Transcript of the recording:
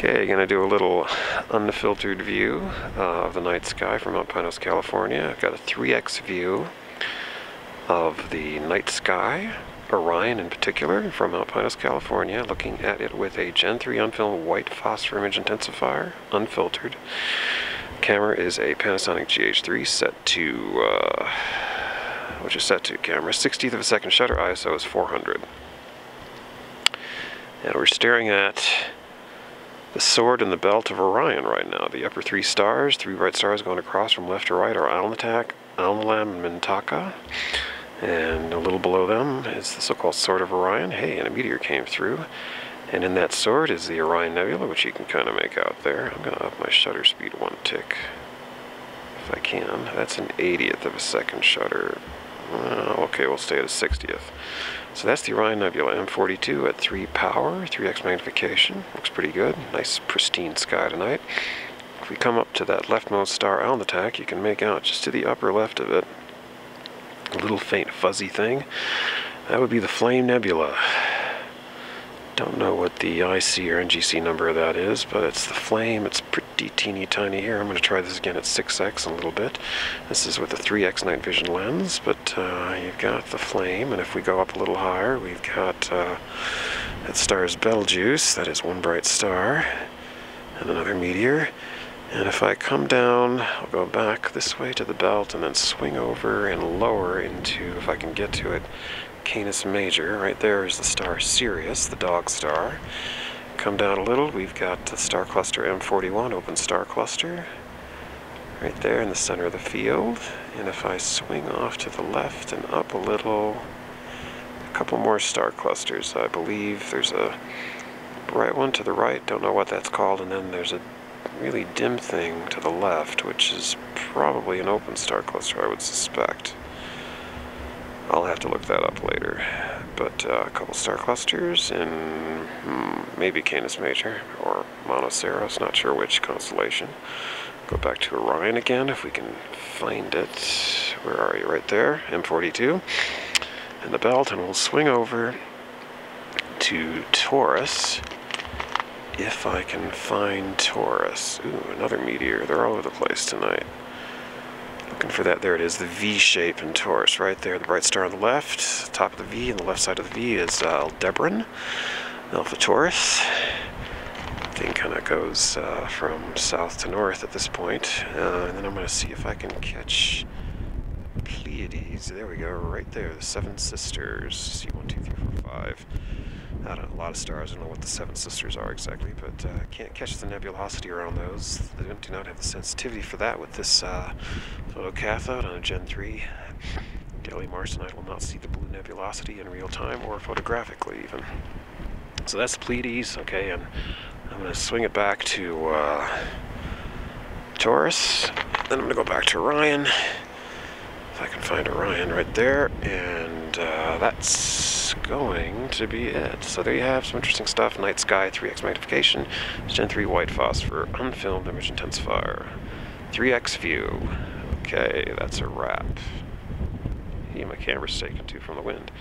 Okay, gonna do a little unfiltered view uh, of the night sky from Mount Pinos, California. I've got a 3x view of the night sky, Orion in particular, from Mount Pinos, California, looking at it with a Gen 3 unfilmed white phosphor image intensifier, unfiltered. Camera is a Panasonic GH3 set to, uh, which is set to camera, 60th of a second shutter, ISO is 400. And we're staring at the sword and the belt of Orion right now. The upper three stars, three bright stars going across from left to right are Alnitak, Alnilam, and Mintaka. And a little below them is the so-called Sword of Orion. Hey, and a meteor came through. And in that sword is the Orion Nebula, which you can kind of make out there. I'm going to up my shutter speed one tick, if I can. That's an 80th of a second shutter. Uh, okay, we'll stay at a 60th. So that's the Orion Nebula M42 at 3 power, 3x magnification. Looks pretty good. Nice pristine sky tonight. If we come up to that leftmost star Alnitak, you can make out just to the upper left of it a little faint fuzzy thing. That would be the Flame Nebula. Don't know what the IC or NGC number of that is, but it's the flame. It's pretty teeny tiny here. I'm going to try this again at 6x in a little bit. This is with a 3x night vision lens, but uh, you've got the flame, and if we go up a little higher, we've got uh, that star's Betelgeuse. That is one bright star, and another meteor. And if I come down, I'll go back this way to the belt and then swing over and lower into, if I can get to it, Canis Major. Right there is the star Sirius, the dog star. Come down a little, we've got the star cluster M41, open star cluster. Right there in the center of the field. And if I swing off to the left and up a little, a couple more star clusters. I believe there's a bright one to the right, don't know what that's called, and then there's a really dim thing to the left, which is probably an open star cluster, I would suspect. I'll have to look that up later. But uh, a couple star clusters in hmm, maybe Canis Major or Monoceros, not sure which constellation. Go back to Orion again if we can find it. Where are you? Right there, M42. And the belt, and we'll swing over to Taurus if I can find Taurus. Ooh, another meteor. They're all over the place tonight. Looking for that. There it is, the V shape in Taurus. Right there, the bright star on the left. Top of the V, and the left side of the V is uh, Aldebaran, Alpha Taurus. Thing kind of goes uh, from south to north at this point. Uh, and then I'm going to see if I can catch Pleiades. There we go, right there. The Seven Sisters. See, one, two, three, four, five. I don't know, a lot of stars. I don't know what the Seven Sisters are exactly, but uh, can't catch the nebulosity around those. They do not have the sensitivity for that with this uh, photocathode on a Gen 3. Gallium arsenide will not see the blue nebulosity in real time or photographically even. So that's Pleiades, okay, and I'm going to swing it back to uh, Taurus. Then I'm going to go back to Orion. If I can find Orion right there, and uh, that's going to be it. So there you have some interesting stuff. Night sky, 3x magnification, Gen 3 white phosphor, unfilmed image intensifier, 3x view. Okay, that's a wrap. Yeah, my camera's taken too from the wind.